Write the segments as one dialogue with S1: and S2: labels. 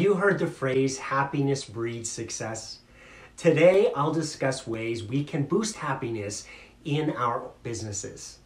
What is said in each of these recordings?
S1: You heard the phrase happiness breeds success. Today, I'll discuss ways we can boost happiness in our businesses.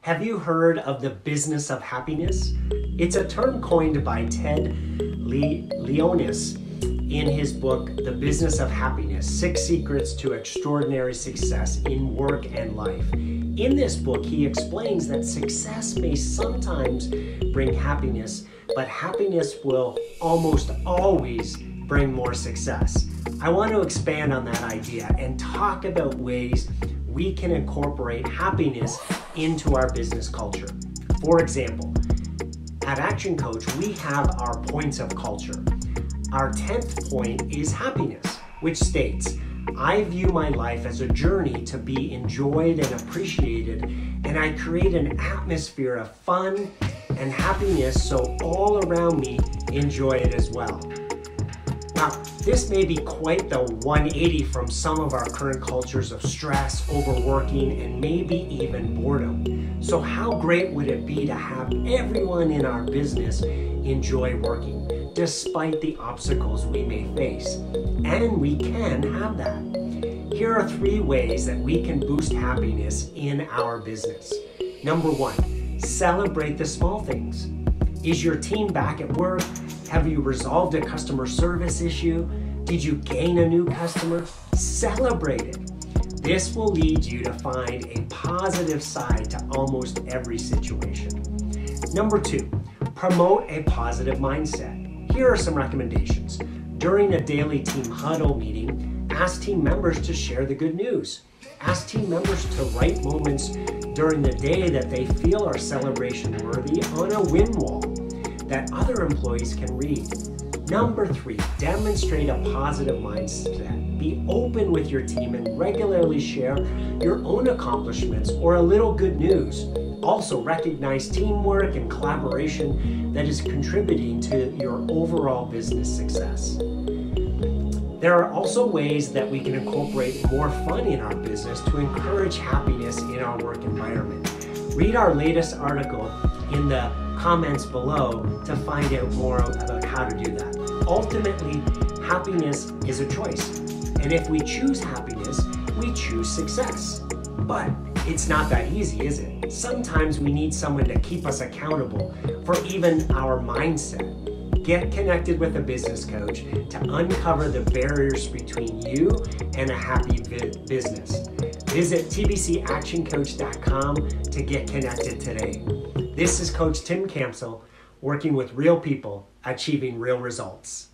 S1: Have you heard of the business of happiness? It's a term coined by Ted Le- Leonsis in his book, The Business of Happiness Six Secrets to Extraordinary Success in Work and Life. In this book, he explains that success may sometimes bring happiness, but happiness will almost always bring more success. I want to expand on that idea and talk about ways we can incorporate happiness into our business culture. For example, at Action Coach, we have our points of culture. Our 10th point is happiness, which states, I view my life as a journey to be enjoyed and appreciated, and I create an atmosphere of fun and happiness so all around me enjoy it as well. Now, this may be quite the 180 from some of our current cultures of stress, overworking, and maybe even boredom. So, how great would it be to have everyone in our business enjoy working? despite the obstacles we may face. And we can have that. Here are three ways that we can boost happiness in our business. Number one, celebrate the small things. Is your team back at work? Have you resolved a customer service issue? Did you gain a new customer? Celebrate it. This will lead you to find a positive side to almost every situation. Number two, promote a positive mindset. Here are some recommendations. During a daily team huddle meeting, ask team members to share the good news. Ask team members to write moments during the day that they feel are celebration worthy on a win wall that other employees can read. Number three, demonstrate a positive mindset. Be open with your team and regularly share your own accomplishments or a little good news. Also, recognize teamwork and collaboration that is contributing to your overall business success. There are also ways that we can incorporate more fun in our business to encourage happiness in our work environment. Read our latest article in the comments below to find out more about how to do that. Ultimately, happiness is a choice. And if we choose happiness, we choose success. But it's not that easy, is it? Sometimes we need someone to keep us accountable for even our mindset. Get connected with a business coach to uncover the barriers between you and a happy business. Visit tbcactioncoach.com to get connected today. This is Coach Tim Campsall working with real people, achieving real results.